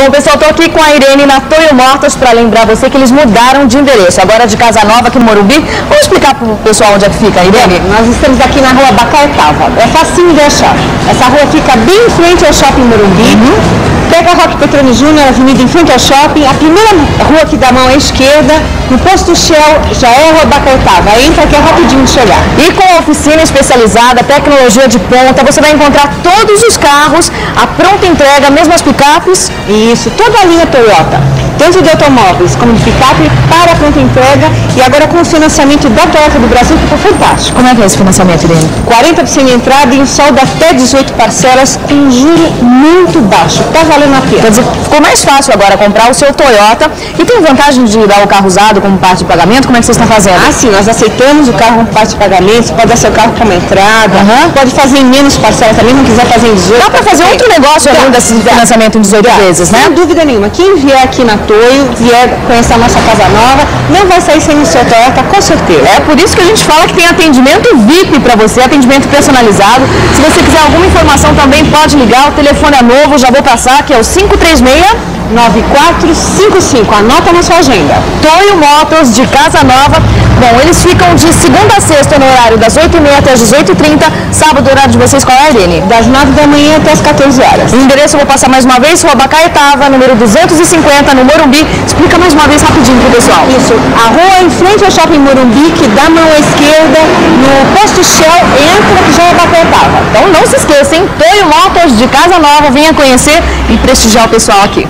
Bom, pessoal, estou aqui com a Irene na Toyo Mortas para lembrar você que eles mudaram de endereço. Agora de Casa Nova, aqui no Morumbi. Vamos explicar para o pessoal onde é que fica, Irene? Nós estamos aqui na rua Bacaetava. É facinho de achar. Essa rua fica bem em frente ao Shopping Morumbi. Pega a Roque Petrone Júnior, avenida em frente ao shopping. A primeira rua que dá mão à esquerda, no posto Shell, já é rua Bacaetava. Entra que é rapidinho de chegar. E com a oficina especializada, tecnologia de ponta, você vai encontrar todos os carros, a pronta entrega, mesmo as picapes. Isso, toda a linha Toyota, tanto de automóveis como de picape, para a pronta entrega e agora com o financiamento da Toyota do Brasil, que foi fantástico. Como é que é esse financiamento, Irene? 40% de entrada e um saldo até 18 parcelas com um juro muito baixo. Tá valendo a pena. Quer dizer, ficou mais fácil agora comprar o seu Toyota e tem vantagem de dar o carro usado como parte de pagamento? Como é que vocês estão fazendo? Ah, sim, nós aceitamos o carro como parte de pagamento, você pode dar seu carro como entrada, Aham. pode fazer em menos parcelas também, não quiser fazer em 18. Dá para fazer outro negócio além desse financiamento em 18 vezes, né? Sem dúvida nenhuma. Quem vier aqui na Toio, vier conhecer a nossa casa nova, não vai sair sem o seu Toyota, com certeza. É por isso que a gente fala que tem atendimento VIP para você, atendimento personalizado. Se você quiser alguma informação também pode ligar, o telefone é novo, já vou passar, que é o 536 9455, anota na sua agenda. Toyo Motors de Casa Nova. Bom, eles ficam de segunda a sexta no horário das 8h30 até as 18h30. Sábado, o horário de vocês qual é, Irene? Das 9 da manhã até as 14 horas. O endereço eu vou passar mais uma vez, Rua Bacaetava, número 250, no Morumbi. Explica mais uma vez rapidinho pro pessoal. Isso, a rua em frente ao Shopping Morumbi, que dá mão à esquerda, no posto Shell, entra que já é Bacaetava. Então não se esqueça, hein? Toyo Motors de Casa Nova, venha conhecer e prestigiar o pessoal aqui.